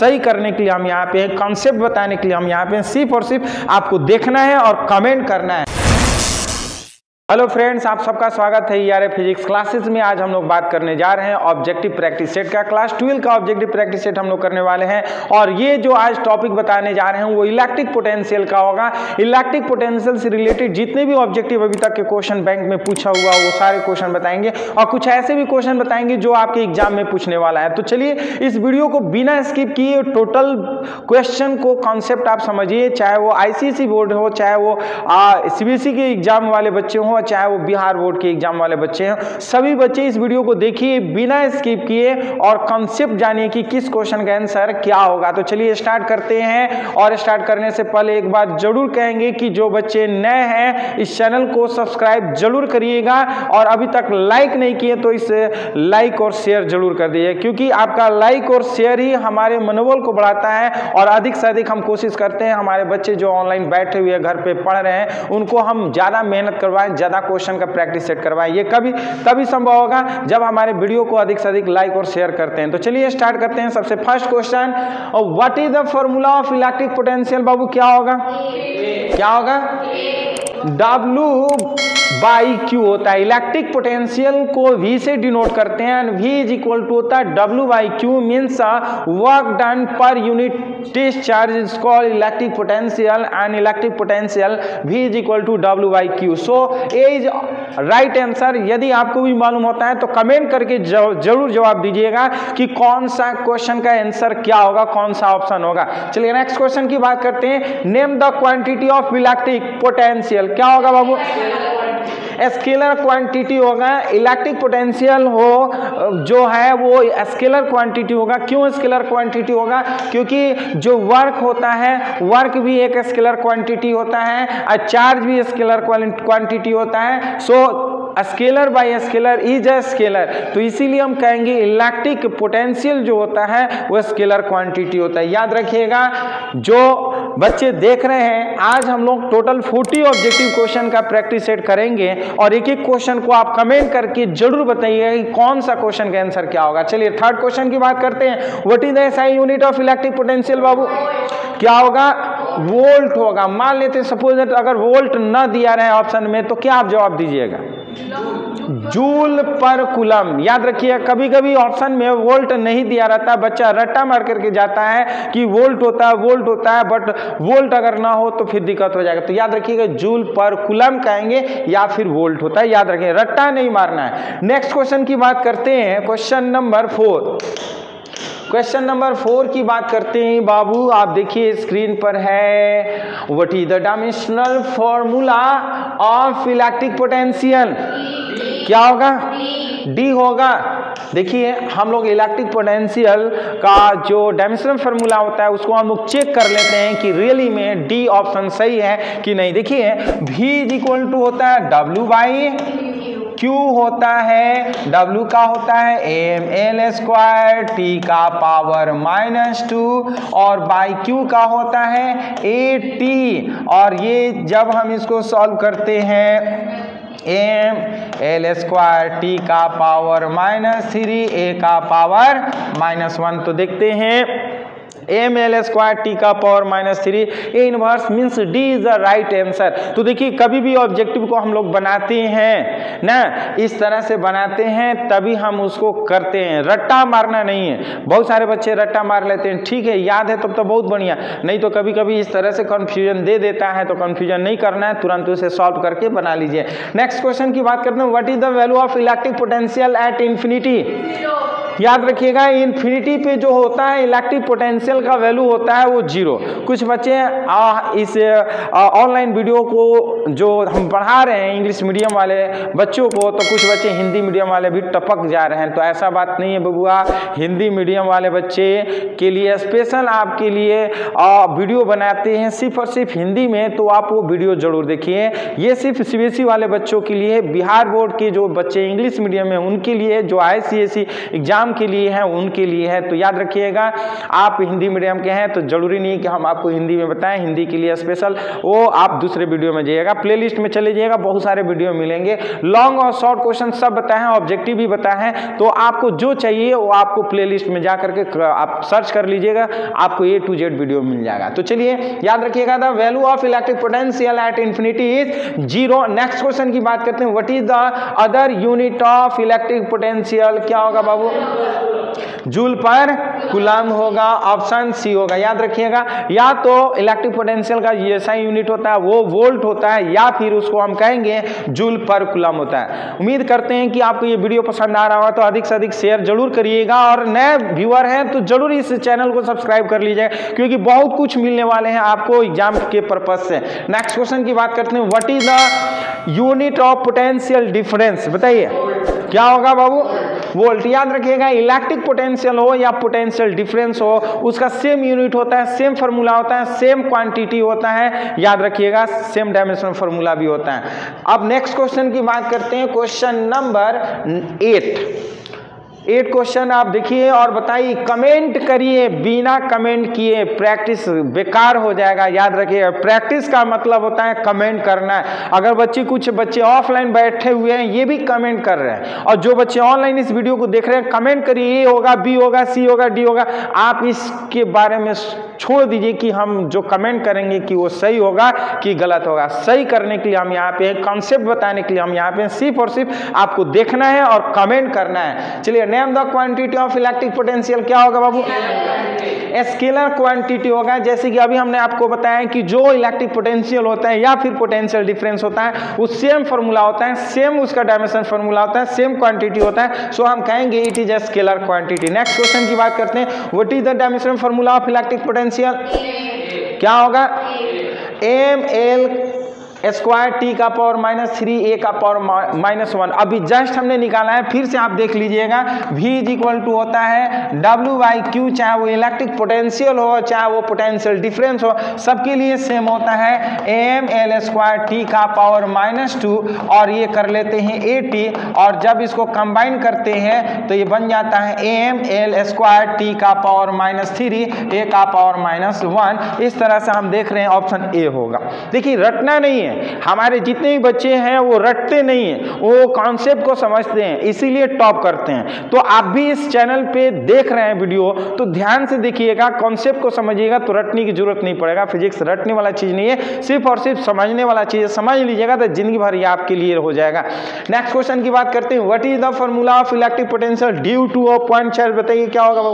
सही करने के लिए हम यहाँ पे कॉन्सेप्ट बताने के लिए हम यहाँ पे सिर्फ़ और सिर्फ़ आपको देखना है और कमेंट करना है। हेलो फ्रेंड्स आप सबका स्वागत है आर फिजिक्स क्लासेस में। आज हम लोग बात करने जा रहे हैं ऑब्जेक्टिव प्रैक्टिस सेट का। क्लास ट्वेल्व का ऑब्जेक्टिव प्रैक्टिस सेट हम लोग करने वाले हैं। और ये जो आज टॉपिक बताने जा रहे हैं, वो इलेक्ट्रिक पोटेंशियल का होगा। इलेक्ट्रिक पोटेंशियल से रिलेटेड जितने भी ऑब्जेक्टिव अभी तक के क्वेश्चन बैंक में पूछा हुआ, वो सारे क्वेश्चन बताएँगे। और कुछ ऐसे भी क्वेश्चन बताएँगे जो आपके एग्ज़ाम में पूछने वाला है। तो चलिए, इस वीडियो को बिना स्किप किए टोटल क्वेश्चन को कॉन्सेप्ट आप समझिए। चाहे वो आईसीएसई बोर्ड हो, चाहे वो सीबीएसई के एग्ज़ाम वाले बच्चे हों चाहे वो बिहार बोर्ड के एग्ज़ाम वाले बच्चे हैं, सभी बच्चे इस वीडियो को देखिए, बिना स्किप किए और कॉन्सेप्ट जानिए कि किस क्वेश्चन का आंसर क्या होगा। तो चलिए स्टार्ट करते हैं और स्टार्ट करने से पहले एक बात ज़रूर कहेंगे कि जो बच्चे नए हैं, इस चैनल को सब्सक्राइब ज़रूर करिएगा और अभी तक लाइक नहीं किए तो इसे लाइक और शेयर ज़रूर कर दीजिए, क्योंकि आपका लाइक और शेयर ही हमारे मनोबल को बढ़ाता है और अधिक से अधिक हम कोशिश करते हैं, हमारे बच्चे जो ऑनलाइन बैठे हुए घर पे पढ़ रहे हैं, उनको हम ज़्यादा मेहनत करवाएँ ज़्यादा क्वेश्चन का प्रैक्टिस सेट करवाएँ। ये कभी, तभी संभव होगा जब हमारे वीडियो को अधिक से अधिक लाइक और शेयर करते हैं। तो चलिए स्टार्ट करते हैं सबसे first question what is the formula of electric potential बाबू, क्या होगा? क्या होगा? W बाई क्यू होता है। इलेक्ट्रिक पोटेंशियल को V से डिनोट करते हैं and V is equal to होता है W by Q means work done per unit test charge is called electric potential and electric potential V is equal to W by Q so A is right answer यदि आपको भी मालूम होता है तो comment करके ज़रूर जवाब दीजिएगा कि कौन सा क्वेश्चन का आंसर क्या होगा, कौन सा ऑप्शन होगा। चलिए नेक्स्ट क्वेश्चन की बात करते हैं। Name the quantity of electric potential क्या होगा बाबू? स्केलर क्वांटिटी होगा इलेक्ट्रिक पोटेंशियल हो, जो है वो स्केलर क्वांटिटी होगा। क्यों स्केलर क्वांटिटी होगा? क्योंकि जो वर्क होता है वर्क भी एक स्केलर क्वांटिटी होता है, और चार्ज भी स्केलर क्वांटिटी होता है। So scalar by scalar is a scalar तो इसीलिए हम कहेंगे इलेक्ट्रिक पोटेंशियल जो होता है, वो स्केलर क्वांटिटी होता है। याद रखिएगा, जो बच्चे देख रहे हैं, आज हम लोग टोटल 40 ऑब्जेक्टिव क्वेश्चन का प्रैक्टिस सेट करेंगे और एक एक क्वेश्चन को आप कमेंट करके ज़रूर बताइएगा कि कौन सा क्वेश्चन का आंसर क्या होगा। चलिए थर्ड क्वेश्चन की बात करते हैं। What is the SI unit of electric potential बाबू? क्या होगा? वोल्ट होगा। मान लेते सपोज़ अगर वोल्ट ना दिया रहे ऑप्शन में तो क्या आप जवाब दीजिएगा? Joule per coulomb. याद रखिए कभी कभी ऑप्शन में वोल्ट नहीं दिया रहता। बच्चा रट्टा मार करके जाता है कि वोल्ट होता है वोल्ट होता है बट वोल्ट अगर ना हो तो फिर दिक्कत हो जाएगा। तो याद रखिएगा, जूल पर कुलम कहेंगे या फिर वोल्ट होता है। याद रखिए, रट्टा नहीं मारना है। नेक्स्ट क्वेश्चन की बात करते हैं। Question number four question number four की बात करते हैं, बाबू, आप देखिए स्क्रीन पर है। What is the dimensional formula of electric potential क्या होगा? डी होगा। देखिए, हम लोग इलेक्ट्रिक पोटेंशियल का जो डायमेंशनल फार्मूला होता है, उसको हम लोग चेक कर लेते हैं कि रियली में डी ऑप्शन सही है कि नहीं। देखिए भी इज़ इक्वल टू होता है डब्ल्यू बाई Q होता है, W का होता है एम एल स्क्वायर टी का पावर माइनस टू और बाई Q का होता है ए टी और ये जब हम इसको सॉल्व करते हैं एम एल स्क्वायर टी का पावर माइनस थ्री ए का पावर माइनस वन तो देखते हैं। एम एल स्क्वायर टी का power minus three A inverse means D is the right answer तो देखिए कभी भी ऑब्जेक्टिव को हम लोग बनाते हैं ना? इस तरह से बनाते हैं तभी हम उसको करते हैं। रट्टा मारना नहीं है। बहुत सारे बच्चे रट्टा मार लेते हैं। ठीक है याद है तब तो, तो बहुत बढ़िया। नहीं तो कभी कभी इस तरह से कन्फ्यूज़न दे देता है तो कन्फ्यूज़न नहीं करना है। तुरंत उसे सॉल्व करके बना लीजिए। नेक्स्ट क्वेश्चन की बात करते हैं। What is the value of electric potential at infinity याद रखिएगा इन्फिनिटी पे जो होता है इलेक्ट्रिक पोटेंशियल का वैल्यू होता है वो ज़ीरो कुछ बच्चे आ, इस ऑनलाइन वीडियो को जो हम पढ़ा रहे हैं इंग्लिश मीडियम वाले बच्चों को तो कुछ बच्चे हिंदी मीडियम वाले भी टपक जा रहे हैं। तो ऐसा बात नहीं है बबुआ हिंदी मीडियम वाले बच्चे के लिए स्पेशल आपके लिए आ, वीडियो बनाते हैं सिर्फ़ और सिर्फ़ हिंदी में तो आप वो वीडियो ज़रूर देखिए। ये सिर्फ़ सीबीएसई वाले बच्चों के लिए बिहार बोर्ड के जो बच्चे इंग्लिश मीडियम में उनके लिए जो आईसीएसई एग्ज़ाम एग्ज़ाम के लिए है, उनके लिए है तो याद रखिएगा, आप हिंदी मीडियम के हैं तो ज़रूरी नहीं कि हम आपको हिंदी में बताएँ, हिंदी के लिए स्पेशल वो आप दूसरे वीडियो में जाइएगा प्ले में चले जाइएगा, बहुत सारे वीडियो मिलेंगे लॉन्ग और शॉर्ट क्वेश्चन सब बताए ऑब्जेक्टिव भी बताए तो आपको जो चाहिए, वो आपको प्ले में जा करके आप सर्च कर लीजिएगा, आपको ए टू जेड वीडियो मिल जाएगा। तो चलिए, याद रखिएगा the value of electric potential at infinity is zero next question की बात करते हैं what is the other unit of electric potential क्या होगा बाबू? Vâng Hallelujah. जूल पर कुलाम होगा, ऑप्शन सी होगा, याद रखिएगा, या तो इलेक्ट्रिक पोटेंशियल का ऐसा यूनिट होता है, वो वोल्ट होता है, या फिर उसको हम कहेंगे जूल पर कुलाम होता है। उम्मीद करते हैं कि आपको ये वीडियो पसंद आ रहा होगा तो अधिक से अधिक शेयर ज़रूर करिएगा, और नए व्यूअर हैं तो ज़रूर इस चैनल को सब्सक्राइब कर लीजिए, क्योंकि बहुत कुछ मिलने वाले हैं आपको एग्ज़ाम के पर्पज से। नेक्स्ट क्वेश्चन की बात करते हैं what is the unit of potential difference बताइए, क्या होगा बाबू? वोल्ट याद रखिएगा इलेक्ट्रिक पोटेंशियल हो या पोटेंशियल डिफरेंस हो, उसका सेम यूनिट होता है सेम फॉर्मूला होता है सेम क्वांटिटी होता है। याद रखिएगा सेम डायमेंशनल फॉर्मूला भी होता है। अब नेक्स्ट क्वेश्चन की बात करते हैं question number eight eight question आप देखिए और बताइए कमेंट करिए, बिना कमेंट किए प्रैक्टिस बेकार हो जाएगा, याद रखिए। प्रैक्टिस का मतलब होता है कमेंट करना। है अगर बच्चे, कुछ बच्चे ऑफलाइन बैठे हुए हैं, ये भी कमेंट कर रहे हैं। और जो बच्चे ऑनलाइन इस वीडियो को देख रहे हैं कमेंट करिए ए होगा बी होगा सी होगा डी होगा। आप इसके बारे में छोड़ दीजिए कि हम जो कमेंट करेंगे कि वो सही होगा, कि गलत होगा। सही करने के लिए हम यहाँ पे कॉन्सेप्ट बताने के लिए हम यहाँ पे सिर्फ़ और सिर्फ़ आपको देखना है और कमेंट करना है। चलिए name the quantity of electric potential क्या होगा बाबू? स्केलर क्वांटिटी होगा। जैसे कि अभी हमने आपको बताया कि जो इलेक्ट्रिक पोटेंशियल होता है या फिर पोटेंशियल डिफरेंस होता है, वो सेम फॉर्मूला होता है। सेम उसका डायमेंशन फॉर्मूला होता है। सेम क्वांटिटी होता है। सो हम कहेंगे it is a scalar quantity next question की बात करते हैं। What is the dimension formula of electric potential क्या होगा? एम एल स्क्वायर टी का पावर माइनस थ्री ए का पावर माइनस वन। अभी जस्ट हमने निकाला है, फिर से आप देख लीजिएगा। V इज़ इक्वल टू होता है डब्ल्यू बाई क्यू चाहे वो इलेक्ट्रिक पोटेंशियल हो, चाहे वो पोटेंशियल डिफरेंस हो, सबके लिए सेम होता है। एम एल स्क्वायर टी का पावर माइनस टू और ये कर लेते हैं ए टी और जब इसको कंबाइन करते हैं तो ये बन जाता है एम एल स्क्वायर टी का पावर माइनस थ्री ए का पावर माइनस वन इस तरह से हम देख रहे हैं ऑप्शन ए होगा। देखिए, रटना नहीं है। है। हमारे जितने भी बच्चे हैं, वो रटते नहीं हैं। वो कॉन्सेप्ट को समझते हैं, इसीलिए टॉप करते हैं। तो आप भी इस चैनल पे देख रहे हैं वीडियो तो ध्यान से देखिएगा कॉन्सेप्ट को समझिएगा तो रटने की ज़रूरत नहीं पड़ेगा। फिजिक्स रटने वाला चीज़ नहीं है, सिर्फ़ और सिर्फ़ समझने वाला चीज़ है। समझ लीजिएगा तो ज़िंदगी भर ये आपके लिए हो जाएगा। नेक्स्ट क्वेश्चन की बात करते हैं। What is the formula of electric potential due to a point charge बताइए, क्या होगा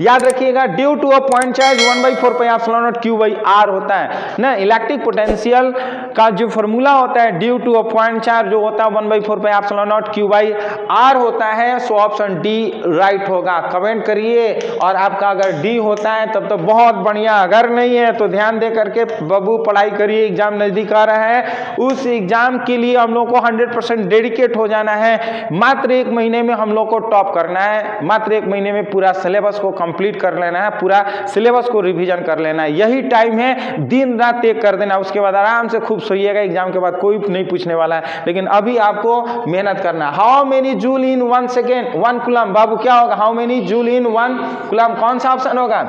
याद रखिएगा due to a point charge one by four pi naught Q by R होता है। ना इलेक्ट्रिक पोटेंशियल का जो फॉर्मूला होता है due to a point charge जो होता है one by four pi epsilon naught Q by R होता है सो ऑप्शन डी राइट होगा। कमेंट करिए और आपका अगर डी होता है, तब तो बहुत बढ़िया। अगर नहीं है तो ध्यान दे करके बबू पढ़ाई करिए एग्ज़ाम नज़दीक आ रहा है। उस एग्ज़ाम के लिए हम लोग को हंड्रेड डेडिकेट हो जाना है। मात्र एक महीने में हम लोग को टॉप करना है। मात्र एक महीने में पूरा सिलेबस को कंप्लीट कर लेना है, पूरा सिलेबस को रिविजन कर लेना है। यही टाइम है, दिन रात एक कर देना। उसके बाद आराम से खूब सोइएगा एग्ज़ाम के बाद कोई नहीं पूछने वाला है। लेकिन अभी आपको मेहनत करना how many joule in one second one coulomb. बाबू, क्या होगा? How many joule in one coulomb? कौन सा ऑप्शन होगा?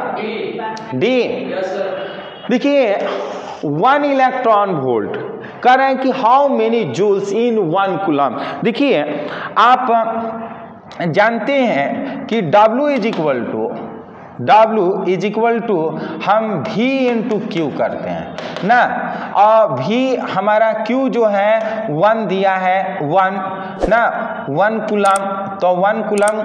डी देखिए वन इलेक्ट्रॉन वोल्ट कह रहे हैं कि how many joules in one coulomb? देखिए, आप जानते हैं कि W is equal to W is equal to हम V इंटू क्यू करते हैं। ना? और V हमारा Q जो है वन दिया है वन ना? वन कुलम तो वन कुलम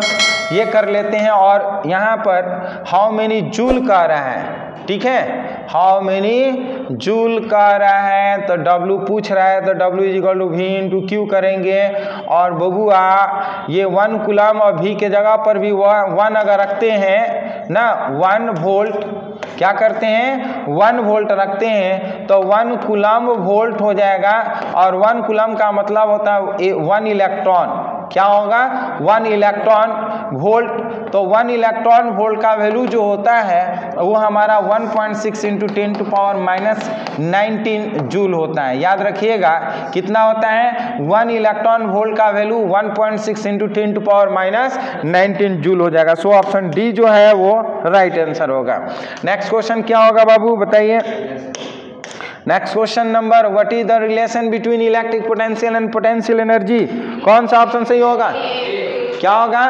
ये कर लेते हैं और यहाँ पर हाउ मेनी जूल कह रहा है? ठीक है? हाउ मेनी जूल कह रहा है? तो डब्लू पूछ रहा है तो W is equal to V into Q करेंगे। और बबुआ, ये वन कुलम और भी के जगह पर भी वन अगर रखते हैं, ना? वन वोल्ट क्या करते हैं? वन वोल्ट रखते हैं तो वन कुलम वोल्ट हो जाएगा, और वन कुलम का मतलब होता है वन इलेक्ट्रॉन क्या होगा? वन इलेक्ट्रॉन वोल्ट तो वन इलेक्ट्रॉन वोल्ट का वैल्यू जो होता है, वो हमारा 1.6 point six into ten to power minus nineteen joule होता है। याद रखिएगा, कितना होता है? वन इलेक्ट्रॉन वोल्ट का value 1.6 point six into ten to power minus nineteen joule हो जाएगा। सो ऑप्शन डी जो है, वो राइट आंसर होगा। नेक्स्ट क्वेश्चन क्या होगा बाबू, बताइए। Next question number what is the relation between electric potential and potential energy कौन सा ऑप्शन सही होगा? क्या होगा?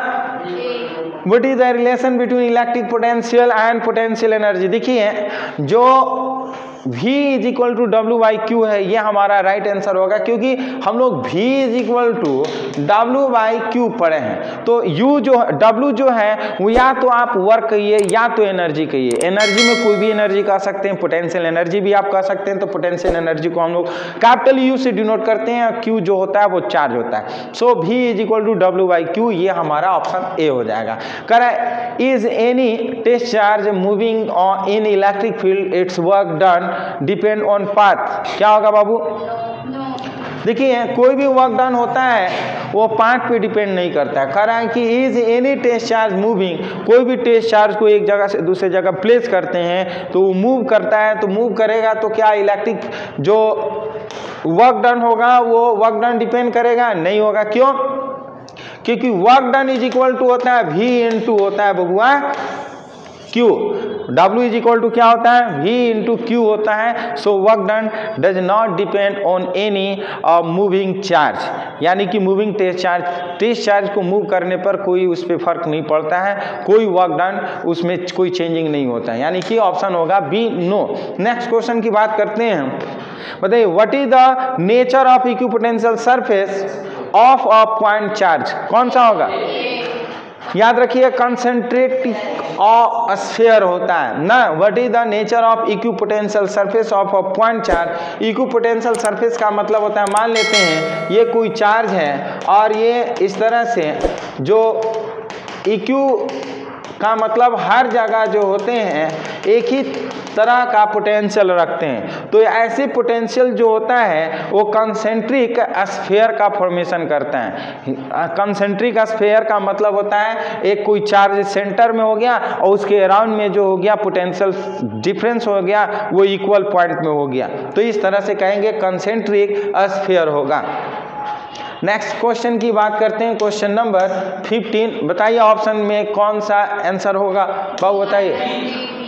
What is the relation between electric potential and potential energy देखिए जो V is equal to W by Q है, ये हमारा राइट आंसर होगा, क्योंकि हम लोग V is equal to W by Q पढ़े हैं। तो U जो W जो है, वो या तो आप वर्क कहिए, या तो एनर्जी कहिए। एनर्जी में कोई भी एनर्जी कह सकते हैं पोटेंशियल एनर्जी भी आप कह सकते हैं तो पोटेंशियल एनर्जी को हम लोग कैपिटल यू से डिनोट करते हैं, और क्यू जो होता है, वो चार्ज होता है। So V is equal to W by Q ये हमारा ऑप्शन ए हो जाएगा। कर is any test charge moving in electric field it's work done depend on path क्या होगा बाबू? देखिए, कोई भी वर्क डन होता है, वो पाथ पे डिपेंड नहीं करता है। है कि is any test charge moving कोई भी टेस्ट चार्ज को एक जगह से दूसरे जगह प्लेस करते हैं तो वो मूव करता है तो मूव करेगा तो क्या इलेक्ट्रिक जो वर्क डन होगा, वो वर्क डन डिपेंड करेगा? नहीं होगा। क्यों? क्योंकि work done is equal to होता है वी इन टू होता है बबुआ Q W is equal to क्या होता है? V इंटू क्यू होता है। So work done does not depend on any moving charge यानी कि moving test charge test charge को मूव करने पर कोई उस पर फ़र्क नहीं पड़ता है। कोई वर्क डन उसमें कोई चेंजिंग नहीं होता है। यानी कि ऑप्शन होगा बी नो नेक्स्ट क्वेश्चन की बात करते हैं बताइए what is the nature of equipotential surface of a point charge कौन सा होगा? याद रखिए कंसेंट्रेटिक स्फेयर होता है। ना what is the nature of equipotential surface of a point charge equipotential surface का मतलब होता है, मान लेते हैं, ये कोई चार्ज है, और ये इस तरह से जो इक्यू का मतलब हर जगह जो होते हैं, एक ही तरह का पोटेंशियल रखते हैं। तो ऐसे पोटेंशियल जो होता है, वो कंसेंट्रिक स्फेयर का फॉर्मेशन करता है। कंसेंट्रिक स्फेयर का मतलब होता है, एक कोई चार्ज सेंटर में हो गया और उसके अराउंड में जो हो गया पोटेंशियल डिफरेंस हो गया, वो इक्वल पॉइंट में हो गया। तो इस तरह से कहेंगे कंसेंट्रिक स्फेयर होगा। नेक्स्ट क्वेश्चन की बात करते हैं क्वेश्चन नंबर 15 बताइए ऑप्शन में कौन सा आंसर होगा? बाबू बताइए।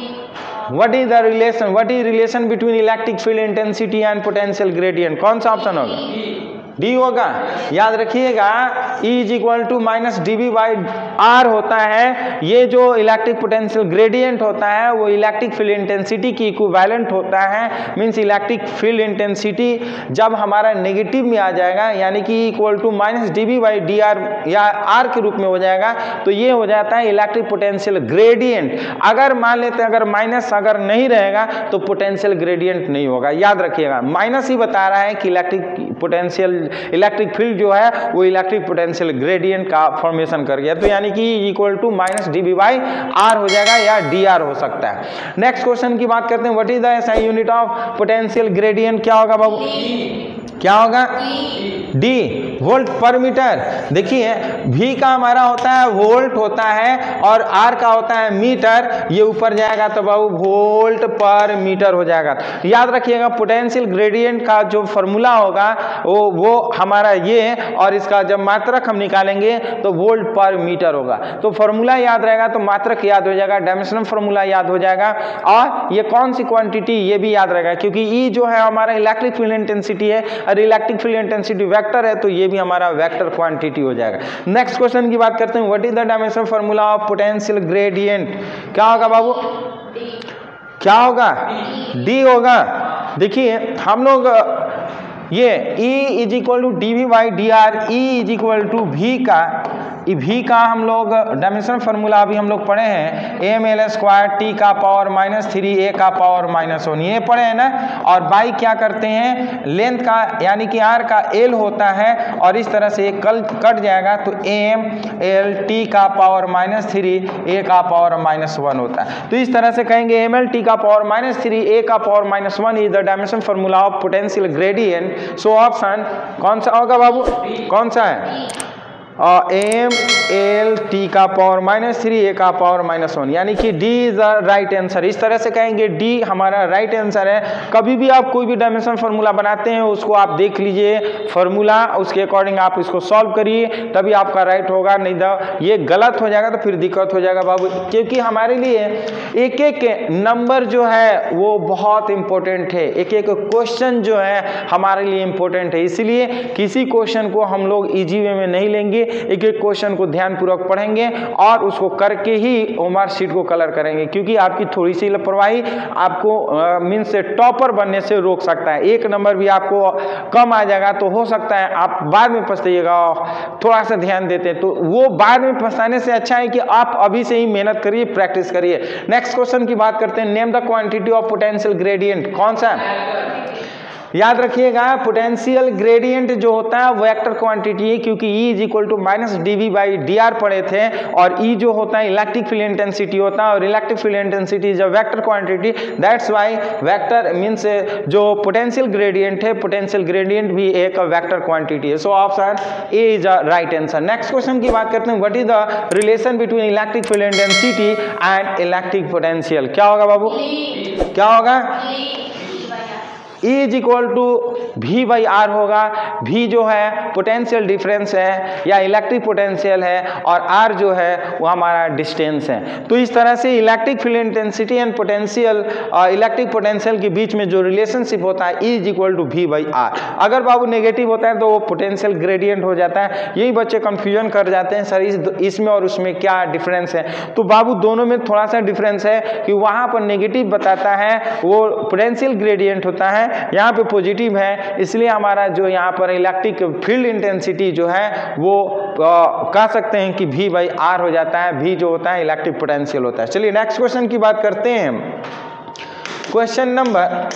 what is the relation what is relation between electric field intensity and potential gradient कौन सा ऑप्शन होगा डी होगा। याद रखिएगा E is equal to minus D B by R होता है। ये जो इलेक्ट्रिक पोटेंशियल ग्रेडियंट होता है, वो इलेक्ट्रिक फ़ील्ड इंटेंसिटी की इक्विवेलेंट होता है। मींस इलेक्ट्रिक फ़ील्ड इंटेंसिटी जब हमारा नेगेटिव में आ जाएगा, यानी कि equal to minus D B by D R या आर के रूप में हो जाएगा तो ये हो जाता है इलेक्ट्रिक पोटेंशियल ग्रेडियंट अगर मान लेते हैं, अगर माइनस अगर नहीं रहेगा तो पोटेंशियल ग्रेडियंट नहीं होगा। याद रखिएगा माइनस ही बता रहा है कि इलेक्ट्रिक पोटेंशियल इलेक्ट्रिक फ़ील्ड जो है, वो इलेक्ट्रिक पोटेंशियल ग्रेडियंट का फॉर्मेशन कर गया। तो यानी कि equal to minus D B by R हो जाएगा या डी आर हो सकता है। नेक्स्ट क्वेश्चन की बात करते हैं। What is the SI unit of potential gradient क्या होगा बाबू? क्या होगा? डी वोल्ट पर मीटर देखिए भी का हमारा होता है वोल्ट होता है और आर का होता है मीटर ये ऊपर जाएगा तो बाबू वोल्ट पर मीटर हो जाएगा। याद रखिएगा पोटेंशियल ग्रेडियंट का जो फॉर्मूला होगा, वो वो हमारा ये और इसका जब मात्रक हम निकालेंगे तो वोल्ट पर मीटर होगा। तो फॉर्मूला याद रहेगा तो मात्रक याद हो जाएगा डायमेंशनल फॉर्मूला याद हो जाएगा और ये कौन सी क्वांटिटी ये भी याद रहेगा। क्योंकि ई e जो है हमारा इलेक्ट्रिक फ़ील्ड इंटेंसिटी है और इलेक्ट्रिक फ़ील्ड इंटेंसिटी वैक्टर है तो ये भी हमारा वेक्टर क्वांटिटी हो जाएगा। नेक्स्ट क्वेश्चन की बात करते हैं what is the dimension formula of potential gradient क्या होगा बाबू? क्या होगा? डी होगा। देखिए, हम लोग, ये E is equal to D V by D R E is equal to V का भी का हम लोग डायमेंशन फार्मूला अभी हम लोग पढ़े हैं एम एल स्क्वायर टी का पावर माइनस थ्री ए का पावर माइनस वन ये पढ़े हैं ना? और बाई क्या करते हैं? लेंथ का, यानी कि आर का एल होता है, और इस तरह से कल कट जाएगा तो एम एल टी का पावर माइनस थ्री ए का पावर माइनस वन होता है। तो इस तरह से कहेंगे एम एल टी का पावर माइनस थ्री ए का power minus one is the dimension formula of potential gradient so option कौन सा होगा बाबू? कौन सा है? एम एल टी का पावर माइनस थ्री ए का पावर माइनस वन यानी कि D is the right answer इस तरह से कहेंगे डी हमारा राइट आंसर है। कभी भी आप कोई भी डायमेंशन फार्मूला बनाते हैं, उसको आप देख लीजिए। फार्मूला उसके अकॉर्डिंग आप इसको सॉल्व करिए। तभी आपका राइट होगा, नहीं तो ये गलत हो जाएगा तो फिर दिक्कत हो जाएगा बाबू। क्योंकि हमारे लिए एक एक नंबर जो है, वो बहुत इंपॉर्टेंट है। एक एक क्वेश्चन जो है, हमारे लिए इंपॉर्टेंट है। इसलिए किसी क्वेश्चन को हम लोग ईजी वे में नहीं लेंगे। एक एक क्वेश्चन को ध्यानपूर्वक पढ़ेंगे और उसको करके ही मार्क शीट को कलर करेंगे, क्योंकि आपकी थोड़ी सी लापरवाही आपको मीन्स से टॉपर बनने से रोक सकता है। एक नंबर भी आपको कम आ जाएगा तो हो सकता है आप बाद में पछताइएगा थोड़ा सा ध्यान देते हैं। तो वो बाद में फंसाने से अच्छा है कि आप अभी से ही मेहनत करिए प्रैक्टिस करिए। नेक्स्ट क्वेश्चन की बात करते हैं। Name the quantity of potential gradient कौन सा? याद रखिएगा पोटेंशियल ग्रेडियंट जो होता है वेक्टर क्वांटिटी है क्योंकि E is equal to minus D V by D R पढ़े थे और E जो होता है इलेक्ट्रिक फ़ील्ड इंटेंसिटी होता है और electric field intensity is a vector quantity that's why vector means जो पोटेंशियल ग्रेडियंट है पोटेंशियल ग्रेडियंट भी एक वेक्टर क्वांटिटी है. So option A is a right answer next question की बात करते हैं what is the relation between electric field intensity and electric potential क्या होगा बाबू? क्या होगा? E is equal to V by R होगा। V जो है पोटेंशियल डिफरेंस है, या इलेक्ट्रिक पोटेंशियल है, और R जो है, वो हमारा डिस्टेंस है। तो इस तरह से electric field intensity and potential electric potential के बीच में जो रिलेशनशिप होता है E is equal to V by R अगर बाबू नेगेटिव होता है तो वो पोटेंशियल ग्रेडियंट हो जाता है। यही बच्चे कंफ्यूजन कर जाते हैं, सर, इस, इसमें और उसमें क्या डिफरेंस है? तो बाबू दोनों में थोड़ा सा डिफरेंस है, कि वहाँ पर नेगेटिव बताता है, वो पोटेंशियल ग्रेडियंट होता है यहाँ पे पॉजिटिव है, इसलिए हमारा जो यहाँ पर इलेक्ट्रिक फ़ील्ड इंटेंसिटी जो है, वो कह सकते हैं कि भी बाई आर हो जाता है भी जो होता है इलेक्ट्रिक पोटेंशियल होता है। चलिए नेक्स्ट क्वेश्चन की बात करते हैं। Question number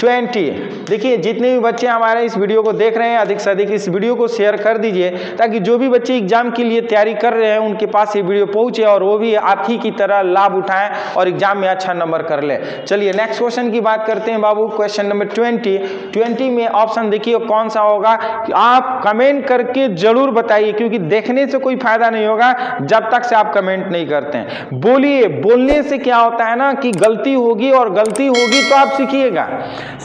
twenty. देखिए, जितने भी बच्चे हमारे इस वीडियो को देख रहे हैं, अधिक से अधिक इस वीडियो को शेयर कर दीजिए, ताकि जो भी बच्चे एग्ज़ाम के लिए तैयारी कर रहे हैं, उनके पास ये वीडियो पहुँचे और वो भी आप ही की तरह लाभ उठाएँ और एग्ज़ाम में अच्छा नंबर कर ले। चलिए नेक्स्ट क्वेश्चन की बात करते हैं बाबू। क्वेश्चन नंबर ट्वेंटी ट्वेंटी में ऑप्शन देखिए, कौन सा होगा? आप कमेंट करके ज़रूर बताइए, क्योंकि देखने से कोई फ़ायदा नहीं होगा, जब तक से आप कमेंट नहीं करते हैं। बोलिए, बोलने से क्या होता है ना, कि गलती होगी और गलती होगी तो आप सीखिएगा।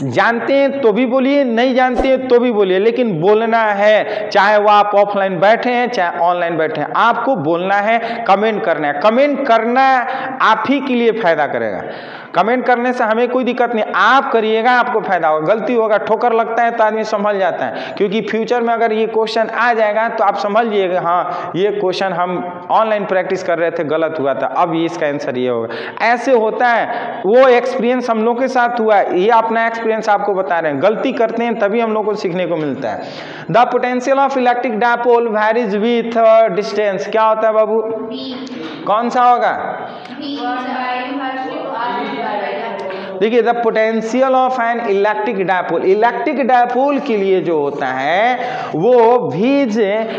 जानते हैं तो भी बोलिए, नहीं जानते हैं तो भी बोलिए, लेकिन बोलना है। चाहे वो आप ऑफलाइन बैठे हैं, चाहे ऑनलाइन बैठे हैं, आपको बोलना है, कमेंट करना है। कमेंट करना आप ही के लिए फ़ायदा करेगा। कमेंट करने से हमें कोई दिक्कत नहीं। आप करिएगा आपको फ़ायदा होगा। गलती होगा ठोकर लगता है तो आदमी संभल जाता है। क्योंकि फ्यूचर में अगर ये क्वेश्चन आ जाएगा तो आप समझ लीजिएगा हाँ ये क्वेश्चन हम ऑनलाइन प्रैक्टिस कर रहे थे गलत हुआ था। अब ये इसका आंसर ये होगा। ऐसे होता है वो एक्सपीरियंस हम लोग के साथ हुआ। है ये अपना एक्सपीरियंस आपको बता रहे हैं। गलती करते हैं तभी हम लोग को सीखने को मिलता है। The potential of electric dipole varies with distance क्या होता है बाबू? कौन सा होगा? देखिए the potential of an electric dipole electric dipole के लिए जो होता है, वो भीज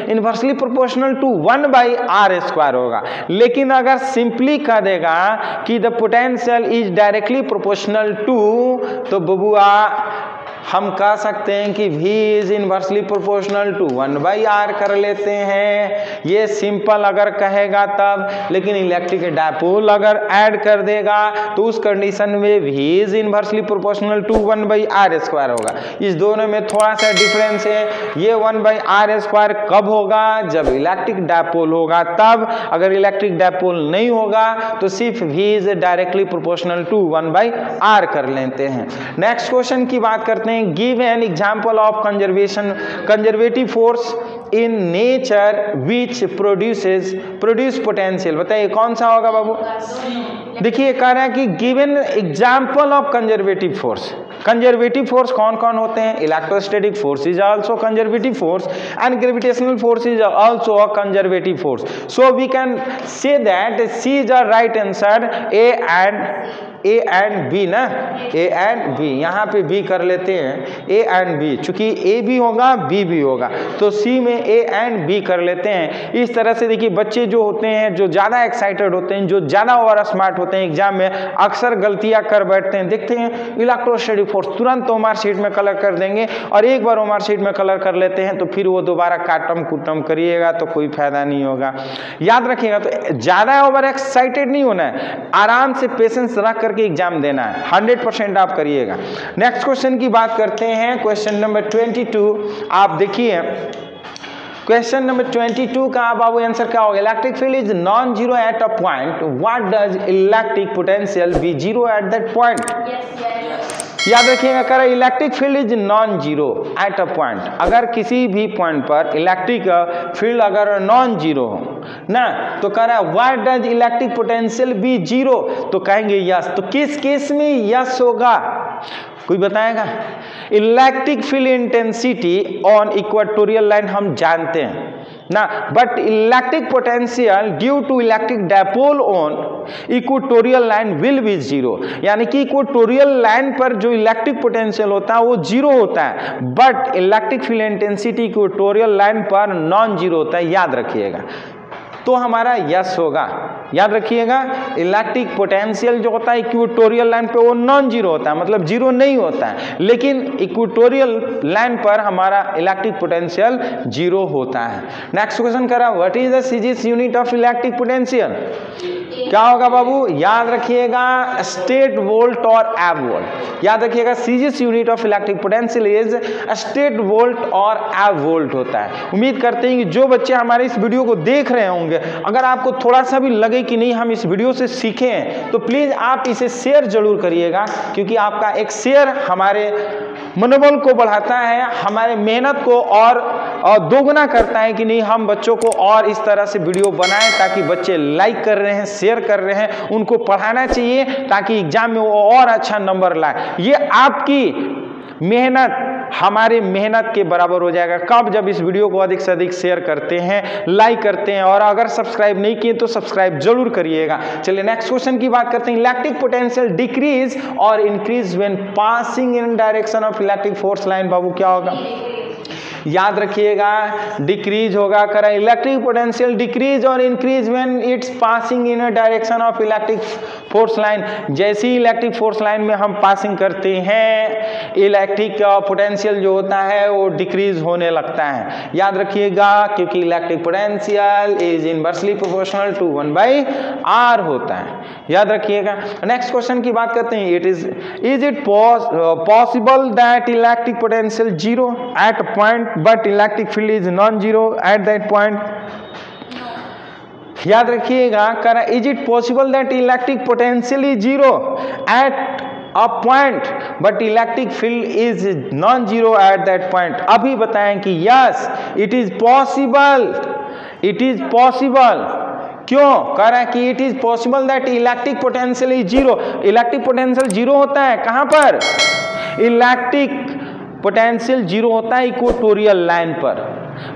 inversely proportional to one by R square होगा। लेकिन अगर सिंपली कह देगा कि the potential is directly proportional to तो बबुआ हम कह सकते हैं कि v is inversely proportional to one by R कर लेते हैं। ये सिंपल अगर कहेगा तब, लेकिन इलेक्ट्रिक डायपोल अगर ऐड कर देगा तो उस कंडीशन में v is inversely proportional to one by R square होगा। इस दोनों में थोड़ा सा डिफरेंस है। ये वन बाई आर स्क्वायर कब होगा? जब इलेक्ट्रिक डायपोल होगा तब। अगर इलेक्ट्रिक डायपोल नहीं होगा तो सिर्फ़ v is directly proportional to one by R कर लेते हैं। नेक्स्ट क्वेश्चन की बात करते हैं। हैं give an example of conservation conservative force in nature which produces produce potential बताइए, कौन सा होगा बाबू? देखिए, कह रहा है कि given example of conservative force conservative force कौन कौन होते हैं? Electrostatic force is also conservative force and gravitational force is also a conservative force so we can say that C is a right answer A and A and B ना? A and B यहाँ पे B कर लेते हैं। A and B चूँकि ए भी होगा B भी होगा। तो सी में ए एंड बी कर लेते हैं। इस तरह से देखिए, बच्चे जो होते हैं, जो ज़्यादा एक्साइटेड होते हैं, जो ज़्यादा ओवर स्मार्ट होते हैं एग्ज़ाम में अक्सर गलतियाँ कर बैठते हैं। देखते हैं इलेक्ट्रोस्टैटिक फोर्स तुरंत तो शीट में कलर कर देंगे और एक बार ओमार शीट में कलर कर लेते हैं तो फिर वो दोबारा काटम कुटम करिएगा तो कोई फ़ायदा नहीं होगा। याद रखिएगा तो ज़्यादा ओवर एक्साइटेड नहीं होना है। आराम से पेशेंस रख करके एग्ज़ाम देना है। हंड्रेड आप करिएगा। नेक्स्ट क्वेश्चन की बात करते हैं। क्वेश्चन नंबर ट्वेंटी आप देखिए। क्वेश्चन नंबर 22 का बाबू आंसर क्या होगा electric field is non zero at a point what does electric potential be zero at that point याद रखिएगा कर electric field is non zero at a point अगर किसी भी पॉइंट पर इलेक्ट्रिक फ़ील्ड अगर नॉन ज़ीरो हो, ना? तो कह रहा है what does electric potential be zero तो कहेंगे यस तो किस केस में यस होगा? कोई बताएगा? Electric field intensity on equatorial line हम जानते हैं। ना but electric potential due to electric dipole on equatorial line will be zero यानी कि इक्वेटोरियल लाइन पर जो इलेक्ट्रिक पोटेंशियल होता है, वो ज़ीरो होता है। But electric field intensity equatorial line पर नॉन ज़ीरो होता है, याद रखिएगा। तो हमारा यस होगा। याद रखिएगा इलेक्ट्रिक पोटेंशियल जो होता है इक्वेटोरियल लाइन पे वो नॉन ज़ीरो होता है मतलब ज़ीरो नहीं होता है। लेकिन इक्वेटोरियल लाइन पर हमारा इलेक्ट्रिक पोटेंशियल ज़ीरो होता है। नेक्स्ट क्वेश्चन करा what is the CGS unit of electric potential क्या होगा बाबू? याद रखिएगा स्टेट वोल्ट और एब वोल्ट याद रखिएगा CGS unit of electric potential is statvolt और एब वोल्ट होता है। उम्मीद करते हैं कि जो बच्चे हमारे इस वीडियो को देख रहे होंगे अगर आपको थोड़ा सा भी लगे कि नहीं हम इस वीडियो से सीखे हैं तो प्लीज़ आप इसे शेयर ज़रूर करिएगा क्योंकि आपका एक शेयर हमारे मनोबल को बढ़ाता है हमारे मेहनत को और, और दोगुना करता है कि नहीं हम बच्चों को और इस तरह से वीडियो बनाएँ ताकि बच्चे लाइक कर रहे हैं शेयर कर रहे हैं उनको पढ़ाना चाहिए ताकि एग्ज़ाम में वो और अच्छा नंबर लाए। ये आपकी मेहनत हमारे मेहनत के बराबर हो जाएगा। कब जब इस वीडियो को अधिक से अधिक शेयर करते हैं लाइक करते हैं और अगर सब्सक्राइब नहीं किए तो सब्सक्राइब ज़रूर करिएगा। चलिए नेक्स्ट क्वेश्चन की बात करते हैं। इलेक्ट्रिक पोटेंशियल डिक्रीज और increase when passing in direction of electric force line बाबू, क्या होगा? याद रखिएगा डिक्रीज होगा, करें इलेक्ट्रिक पोटेंशियल डिक्रीज और increase when it's passing in a direction of electric force line जैसी इलेक्ट्रिक फोर्स लाइन में हम पासिंग करते हैं इलेक्ट्रिक पोटेंशियल जो होता है, वो डिक्रीज होने लगता है। याद रखिएगा, क्योंकि electric potential is inversely proportional to one by R होता है। याद रखिएगा। नेक्स्ट क्वेश्चन की बात करते हैं। It is is it possible that electric potential zero at point but electric field is non zero at that point. याद रखिएगा, करा is it possible that electric potential is zero at a point but electric field is non zero at that point अभी बताएँ कि yes it is possible it is possible क्यों? कह रहा है कि it is possible that electric potential is zero electric potential zero होता है कहाँ पर? इलेक्ट्रिक पोटेंशियल ज़ीरो होता है इक्वेटोरियल लाइन पर।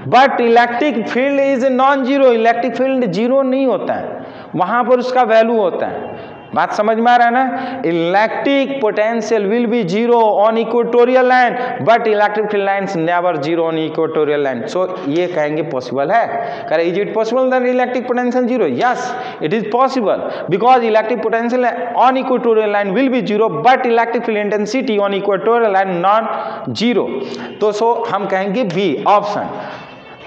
But electric field is non zero electric field zero नहीं होता है। वहाँ पर उसका वैल्यू होता है। बात समझ में आ रहा है ना? Electric potential will be zero on equatorial line but electric lines never zero on equatorial line so ये कहेंगे पॉसिबल है? करे is it possible that electric potential zero yes it is possible because electric potential on equatorial line will be zero but electric field intensity on equatorial line non zero तो so so, हम कहेंगे B option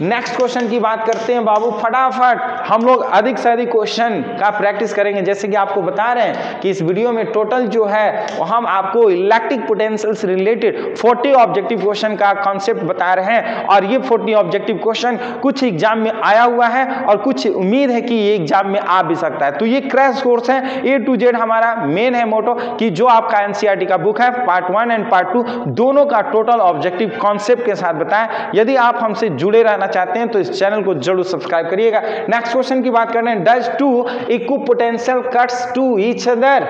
next question की बात करते हैं बाबू, फटाफट। हम लोग अधिक से अधिक क्वेश्चन का प्रैक्टिस करेंगे। जैसे कि आपको बता रहे हैं कि इस वीडियो में टोटल जो है, वो हम आपको इलेक्ट्रिक पोटेंशियल से रिलेटेड 40 ऑब्जेक्टिव क्वेश्चन का कॉन्सेप्ट बता रहे हैं। और ये 40 ऑब्जेक्टिव क्वेश्चन कुछ एग्ज़ाम में आया हुआ है और कुछ उम्मीद है कि ये एग्ज़ाम में आ भी सकता है। तो ये क्रैश कोर्स है। ए टू जेड हमारा मेन है मोटो कि जो आपका एनसीआरटी का बुक है part one and part two दोनों का टोटल ऑब्जेक्टिव कॉन्सेप्ट के साथ बताएँ। यदि आप हमसे जुड़े रहना चाहते हैं तो इस चैनल को ज़रूर सब्सक्राइब करिएगा। नेक्स्ट क्वेश्चन की बात करें does two equipotential cuts to each other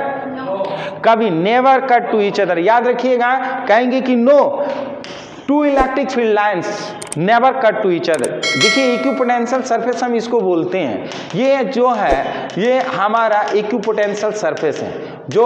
कभी never cut to each other याद रखिएगा, कहेंगे कि no two electric field lines never cut to each other देखिए इक्विपोटेंशियल सरफेस हम इसको बोलते हैं। ये जो है, ये हमारा इक्विपोटेंशियल सरफेस है। जो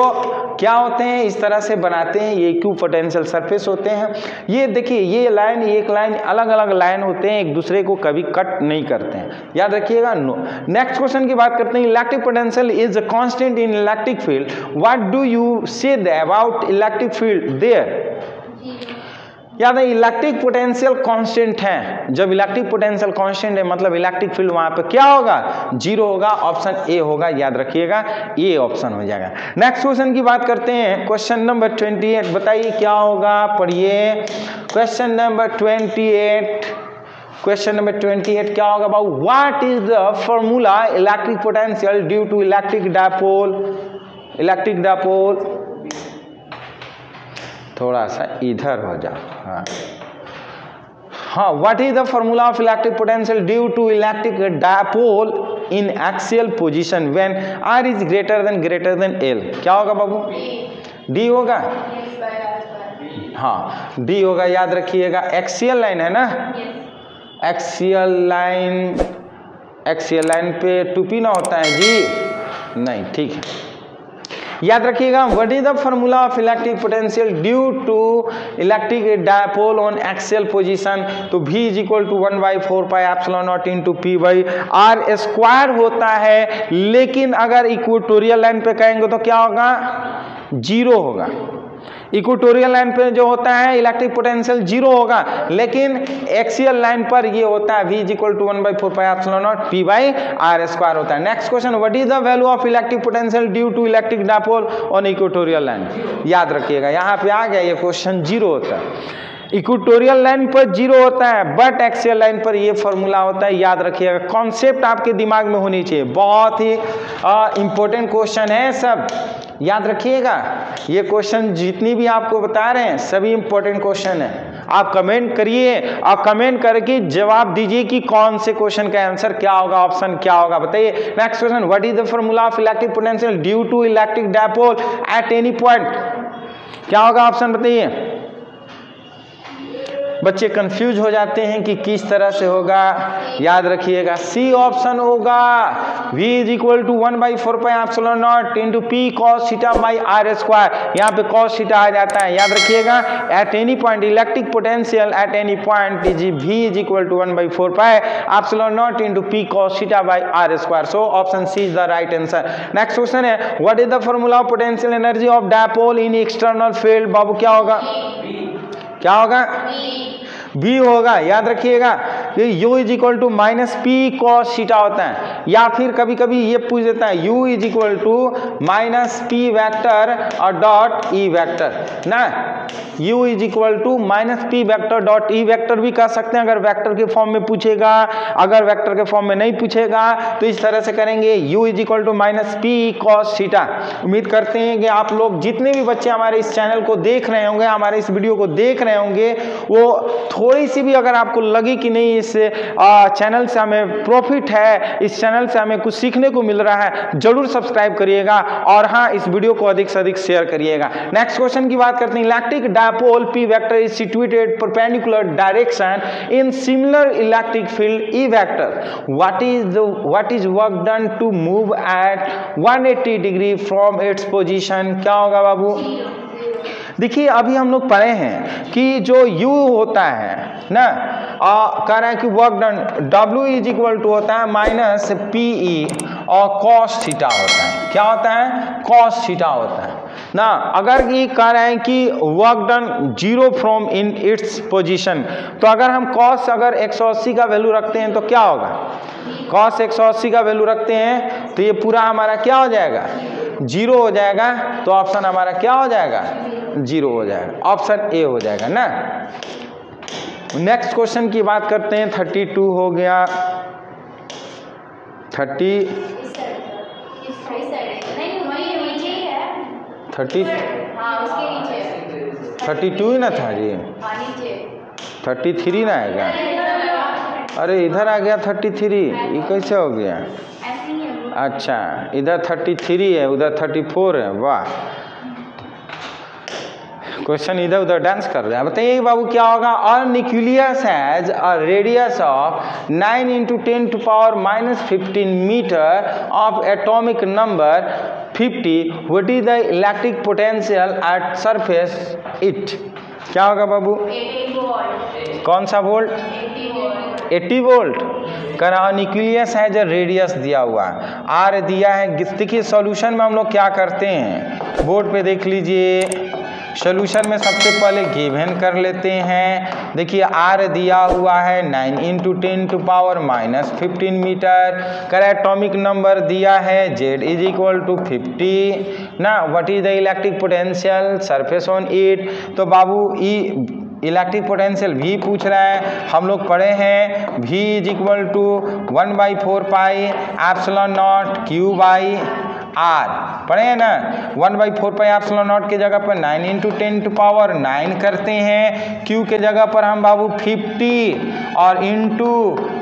क्या होते हैं, इस तरह से बनाते हैं, ये इक्यू पोटेंशियल सरफेस होते हैं। ये देखिए, ये लाइन एक लाइन अलग अलग लाइन होते हैं, एक दूसरे को कभी कट नहीं करते हैं। याद रखिएगा नो नेक्स्ट क्वेश्चन की बात करते हैं। Electric potential is a constant in electric field what do you say about electric field there याद है इलेक्ट्रिक पोटेंशियल कांस्टेंट है। जब इलेक्ट्रिक पोटेंशियल कांस्टेंट है मतलब इलेक्ट्रिक फ़ील्ड वहाँ पे क्या होगा? ज़ीरो होगा ऑप्शन ए होगा, याद रखिएगा ए ऑप्शन हो जाएगा। नेक्स्ट क्वेश्चन की बात करते हैं। क्वेश्चन नंबर ट्वेंटी एट बताइए क्या होगा? पढ़िए। Question number twenty eight question number twenty eight क्या होगा? बाबू what is the formula electric potential due to electric dipole electric dipole थोड़ा सा इधर हो जाओ हाँ हाँ what is the formula of electric potential due to electric dipole in axial position when R is greater than greater than L क्या होगा बाबू? D होगा? हाँ डी होगा, याद रखिएगा। एक्सियल लाइन है ना? एक्सियल लाइन एक्सियल लाइन पे टूपी ना होता है जी। नहीं, ठीक है। याद रखिएगा what is the formula of electric potential due to electric dipole on axial position तो भी is equal to one by four pi epsilon naught in two P by R square होता है। लेकिन अगर इक्वेटोरियल लाइन पे कहेंगे तो क्या होगा? ज़ीरो होगा। इक्वेटोरियल लाइन पे जो होता है इलेक्ट्रिक पोटेंशियल ज़ीरो होगा, लेकिन एक्सियल लाइन पर ये होता है V is equal to one by four pi epsilon naught P by R square होता है। Next question what is the value of electric potential due to electric dipole on equatorial line याद रखिएगा, यहाँ पे आ गया, ये क्वेश्चन ज़ीरो होता है। इक्वेटोरियल लाइन पर ज़ीरो होता है, बट एक्सियल लाइन पर ये फॉर्मूला होता है, याद रखिएगा। कॉन्सेप्ट आपके दिमाग में होनी चाहिए। बहुत ही इंपॉर्टेंट क्वेश्चन है सब। याद रखिएगा, ये क्वेश्चन जितनी भी आपको बता रहे हैं, सभी इंपॉर्टेंट क्वेश्चन है। आप कमेंट करिए और कमेंट करके जवाब दीजिए कि कौन से क्वेश्चन का आंसर क्या होगा ऑप्शन क्या होगा। बताइए next question what is the formula of electric potential due to electric dipole at any point क्या होगा ऑप्शन बताइए। बच्चे कंफ्यूज हो जाते हैं कि किस तरह से होगा। याद रखिएगा सी ऑप्शन होगा। V is equal to one by four pi epsilon naught into P cos theta by R square यहाँ पे कॉस थीटा आ जाता है। याद रखिएगा at any point electric potential at any point is v is equal to one by four pi epsilon naught into P cos theta by R square so option C is the right answer next question है what is the formula of potential energy of dipole in external field बाबू क्या होगा? क्या होगा? B होगा याद रखिएगा। ये U is equal to minus P cos theta होता है। या फिर कभी कभी ये पूछ देता है U is equal to minus P vector और डॉट ई वैक्टर ना? U is equal to minus P vector dot E vector भी कह सकते हैं, अगर वैक्टर के फॉर्म में पूछेगा, अगर वैक्टर के फॉर्म में नहीं पूछेगा तो इस तरह से करेंगे U is equal to minus P cos theta उम्मीद करते हैं कि आप लोग जितने भी बच्चे हमारे इस चैनल को देख रहे होंगे, हमारे इस वीडियो को देख रहे होंगे, वो थोड़ी सी भी अगर आपको लगी कि नहीं इस चैनल से हमें प्रॉफिट है, इस चैनल से हमें कुछ सीखने को मिल रहा है, ज़रूर सब्सक्राइब करिएगा और हाँ इस वीडियो को अधिक से अधिक शेयर करिएगा। नेक्स्ट क्वेश्चन की बात करते हैं। Electric dipole P vector is situated perpendicular direction in similar electric field E vector what is the is work done to move at 180 degree from its position क्या होगा बाबू? देखिए, अभी हम लोग पढ़े हैं कि जो u होता है, ना कह रहे हैं कि work done w is equal to होता है माइनस पी ई और कॉस थीटा होता है। क्या होता है? कॉस थीटा होता है। ना, अगर ये कह रहे हैं कि work done zero from in its position तो अगर हम कॉस अगर 180 का वैल्यू रखते हैं तो क्या होगा? कॉस 180 का वैल्यू रखते हैं तो ये पूरा हमारा क्या हो जाएगा? ज़ीरो हो जाएगा तो ऑप्शन हमारा क्या हो जाएगा? ज़ीरो हो जाएगा। ऑप्शन ए हो जाएगा ना? नेक्स्ट क्वेश्चन की बात करते हैं। थर्टी टू हो गया। थर्टी थर्टी थर्टी टू ही ना था जी। थर्टी थ्री ना आएगा। अरे इधर आ गया थर्टी थ्री ये कैसे हो गया? अच्छा इधर थर्टी थ्री है उधर थर्टी फोर है वाह। क्वेश्चन इधर उधर डांस कर रहे हैं। बताइए बाबू क्या होगा? और nucleus has a radius of 9 into ten to power minus fifteen metre of atomic number 50 what is the electric potential at surface it क्या होगा बाबू? कौन सा वोल्ट 80 वोल्ट। करा न्यूक्लियस है जो रेडियस दिया हुआ है। आर दिया है देखिए सॉल्यूशन में हम लोग क्या करते हैं? बोर्ड पे देख लीजिए। सोल्यूशन में सबसे पहले गिवन कर लेते हैं। देखिए, आर दिया हुआ है, nine into ten to power minus fifteen metre कर एटॉमिक नंबर दिया है Z is equal to fifty ना what is the electric potential surface on it तो बाबू, ई इलेक्ट्रिक पोटेंशियल भी पूछ रहा है। हम लोग पढ़े हैं v is equal to one by four pi epsilon naught Q by R. पढ़े हैं ना? One by four pi epsilon naught के जगह पर nine into ten to power nine करते हैं। क्यू के जगह पर हम बाबू फिफ्टी और into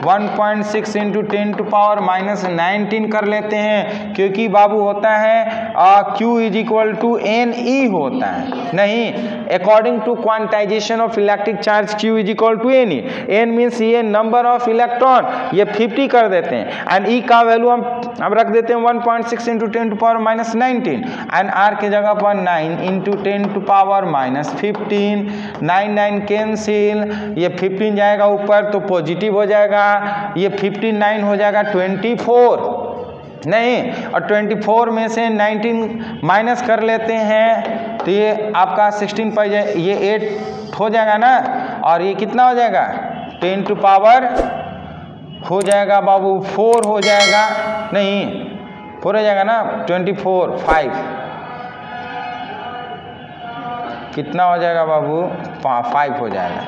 one point six into ten to power minus nineteen कर लेते हैं। क्योंकि बाबू होता है Q is equal to N E होता है। नहीं according to quantization of electric charge Q is equal to N E N means ये नंबर ऑफ़ इलेक्ट्रॉन ये फिफ्टी कर देते हैं। एंड ई e का वैल्यू हम हम रख देते हैं one point six into ten to power minus nineteen and R के जगह पर nine into ten to power minus fifteen nine nine cancel ये फिफ्टीन जाएगा ऊपर तो पॉजिटिव हो जाएगा. ये फिफ्टीन नाइन हो जाएगा ट्वेंटी फोर नहीं, और 24 में से 19 माइनस कर लेते हैं तो ये आपका 16 पर ये 8 हो जाएगा ना? और ये कितना हो जाएगा? 10 टू पावर हो जाएगा बाबू 4 हो जाएगा. नहीं फोर हो जाएगा ना? ट्वेंटी फोर फाइव कितना हो जाएगा बाबू? फाइव हो जाएगा।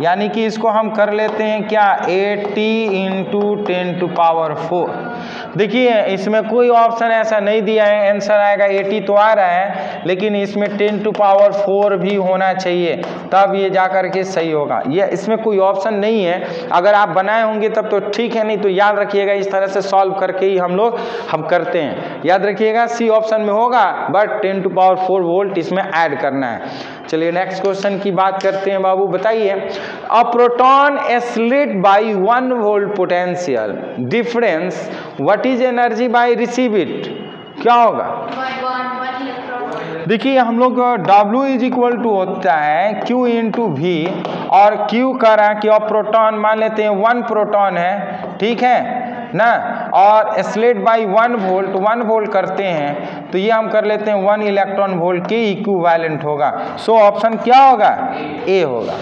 यानी कि इसको हम कर लेते हैं क्या? Eighty into ten to power four देखिए, इसमें कोई ऑप्शन ऐसा नहीं दिया है। आंसर आएगा एटी तो आ रहा है, लेकिन इसमें टेन टू पावर फोर भी होना चाहिए। तब ये जा कर के सही होगा। ये इसमें कोई ऑप्शन नहीं है। अगर आप बनाए होंगे तब तो ठीक है, नहीं तो याद रखिएगा, इस तरह से सॉल्व करके ही हम लोग, हम करते हैं। याद रखिएगा सी ऑप्शन में होगा but ten to power four volt इसमें ऐड करना है। चलिए नेक्स्ट क्वेश्चन की बात करते हैं बाबू, बताइए। A proton accelerated by one volt potential difference what is energy by receive it क्या होगा? देखिए, हम लोग, W इज़ इक्वल टू होता है Q इंटू वी और Q कर रहा है कि अब प्रोटॉन मान लेते हैं वन प्रोटॉन है, ठीक है? ना? और accelerated by one volt one volt करते हैं तो ये हम कर लेते हैं वन इलेक्ट्रॉन वोल्ट के इक्विवेलेंट होगा। सो ऑप्शन क्या होगा? ए होगा।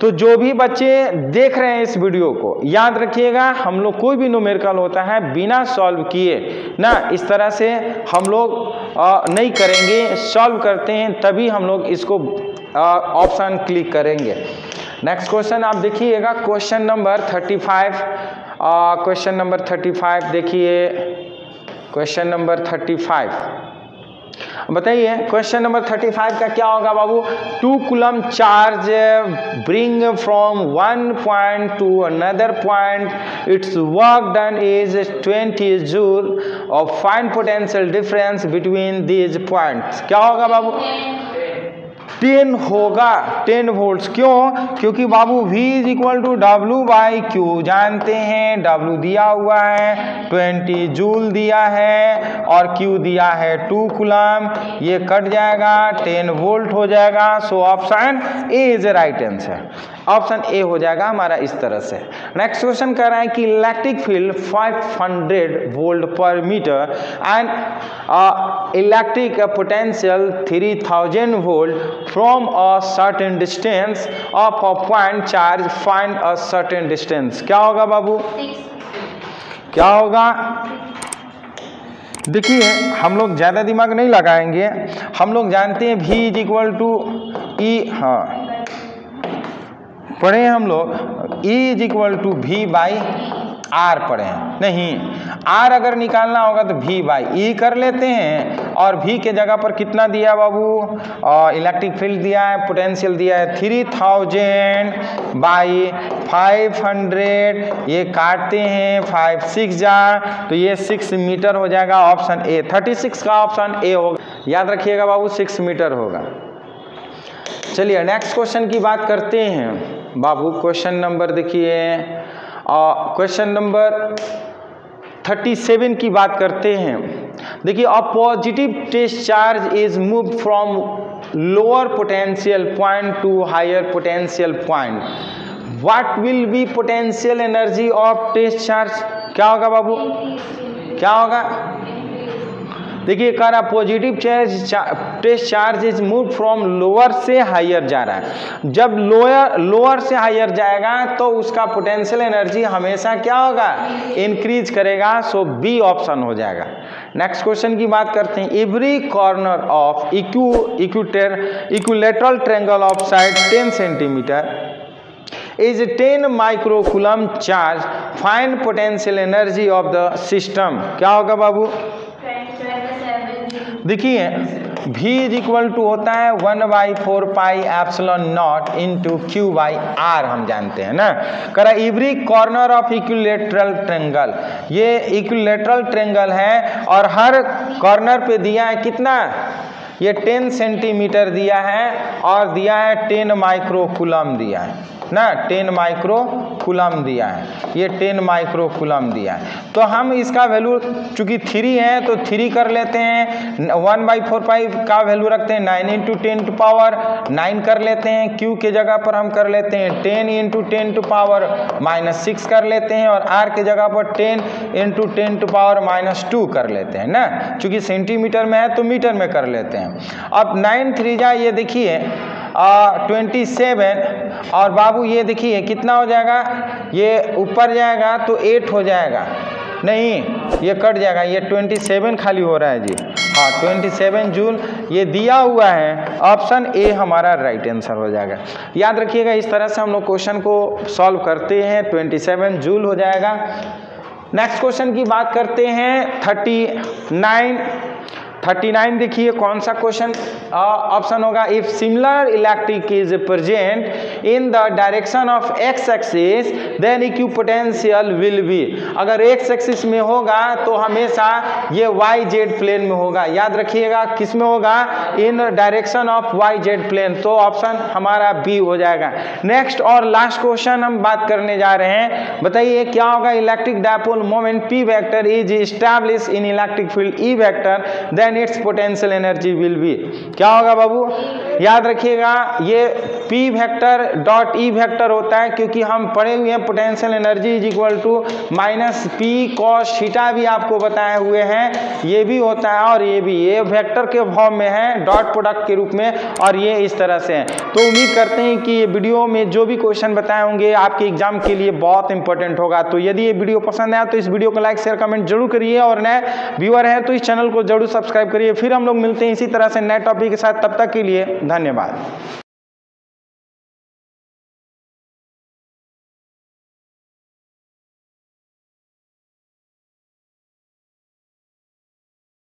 तो जो भी बच्चे देख रहे हैं इस वीडियो को, याद रखिएगा, हम लोग कोई भी न्यूमेरिकल होता है, बिना सॉल्व किए, ना? इस तरह से हम लोग नहीं करेंगे सॉल्व करते हैं, तभी हम लोग इसको ऑप्शन क्लिक करेंगे। नेक्स्ट क्वेश्चन आप देखिएगा question number thirty five question number thirty five देखिए। क्वेश्चन नंबर थर्टी फाइव बताइए क्वेश्चन नंबर थर्टी फाइव का क्या होगा बाबू? Two coulomb charge bring from one point to another point it's work done is twenty joule और find potential difference between these points क्या होगा बाबू? Ten होगा, ten volt क्यों? क्योंकि बाबू V is equal to W by Q जानते हैं, W दिया हुआ है 20 जूल दिया है, और Q दिया है टू कुलम ये कट जाएगा टेन वोल्ट हो जाएगा। So option A is a right answer option A हो जाएगा हमारा इस तरह से। नेक्स्ट क्वेश्चन कह रहा है कि electric field 500 volt per meter and electric potential 3000 volt from a certain distance of a point charge find a certain distance क्या होगा बाबू? क्या होगा? देखिए, हम लोग ज़्यादा दिमाग नहीं लगाएँगे। हम लोग जानते हैं भी इज़ इक्वल टू ई हाँ। पढ़े हम लोग E is equal to V by R पढ़े हैं। नहीं आर अगर निकालना होगा तो वी बाई ई कर लेते हैं। और वी के जगह पर कितना दिया बाबू? और इलेक्ट्रिक फ़ील्ड दिया है पोटेंशियल दिया है three thousand by five hundred ये काटते हैं फाइव सिक्स जा तो ये सिक्स मीटर हो जाएगा ऑप्शन ए थर्टी सिक्स का ऑप्शन ए होगा याद रखिएगा बाबू सिक्स मीटर होगा। चलिए नेक्स्ट क्वेश्चन की बात करते हैं। बाबू क्वेश्चन नंबर देखिए। क्वेश्चन नंबर थर्टी सेवन की बात करते हैं। देखिए a positive test charge is move from lower potential point to higher potential point what will be potential energy of test charge क्या होगा बाबू? क्या होगा? देखिए, कह रहा positive charge test charge is move from lower से हायर जा रहा है। जब लोअर लोअर से हायर जाएगा तो उसका पोटेंशियल एनर्जी हमेशा क्या होगा? इंक्रीज करेगा सो बी ऑप्शन हो जाएगा। नेक्स्ट क्वेश्चन की बात करते हैं। Every corner of equi equator equilateral triangle of side ten centimeter is 10 microcoulomb charge find potential energy of the system क्या होगा बाबू? देखिए, v इज़ इक्वल टू होता है one by four pi epsilon naught into Q by R हम जानते हैं ना? करा every corner of equilateral triangle ये इक्विलेटरल ट्रेंगल है और हर कॉर्नर पे दिया है कितना? ये 10 सेंटीमीटर दिया है और दिया है 10 माइक्रोकुलम दिया है। ना? टेन माइक्रो कुलम दिया है। ये टेन माइक्रो कुलम दिया है। तो हम इसका वैल्यू चूँकि थ्री है तो थ्री कर लेते हैं। वन बाई फोर फाइव का वैल्यू रखते हैं। Nine into ten to power nine कर लेते हैं। क्यू के जगह पर हम कर लेते हैं। Ten into ten to power minus six कर लेते हैं। और आर के जगह पर ten into ten to power minus two कर लेते हैं, ना? चूँकि सेंटीमीटर में है तो मीटर में कर लेते हैं। अब नाइन थ्री जा, ये देखिए ट्वेंटी सेवन और बाबू, ये देखिए, कितना हो जाएगा? ये ऊपर जाएगा तो एट हो जाएगा। नहीं, ये कट जाएगा। ये ट्वेंटी सेवन खाली हो रहा है जी। हाँ ट्वेंटी सेवन जून, ये दिया हुआ है। ऑप्शन ए हमारा राइट आंसर हो जाएगा। याद रखिएगा, इस तरह से हम लोग क्वेश्चन को सॉल्व करते हैं। ट्वेंटी सेवन जूल हो जाएगा। नेक्स्ट क्वेश्चन की बात करते हैं। थर्टी नाइन थर्टी नाइन देखिए कौन सा क्वेश्चन ऑप्शन होगा if similar electric is present in the direction of X axis then equipotential will be अगर एक्स एक्सिस में होगा तो हमेशा ये वाई जेड प्लेन में होगा। याद रखिएगा, किसमें होगा? In direction of Y Z plane तो ऑप्शन हमारा बी हो जाएगा। नेक्स्ट और लास्ट क्वेश्चन हम बात करने जा रहे हैं। बताइए, क्या होगा? Electric dipole moment P vector is establish in electric field E vector then its potential energy will be क्या होगा बाबू? याद रखिएगा, ये P vector dot E vector होता है क्योंकि हम पढ़े हुए हैं potential energy is equal to minus P cos theta भी आपको बताए हुए हैं। ये भी होता है और ये भी। ये वेक्टर के फॉर्म में है डॉट प्रोडक्ट के रूप में और ये इस तरह से है। तो उम्मीद करते हैं कि ये वीडियो में जो भी क्वेश्चन बताए होंगे, आपके एग्ज़ाम के लिए बहुत इंपॉर्टेंट होगा। तो यदि ये वीडियो पसंद आया तो इस वीडियो को लाइक शेयर कमेंट ज़रूर करिए और नए व्यूअर हैं तो इस चैनल को ज़रूर सब्सक्राइब करिए, फिर हम लोग मिलते हैं इसी तरह से नए टॉपिक के साथ। तब तक के लिए धन्यवाद।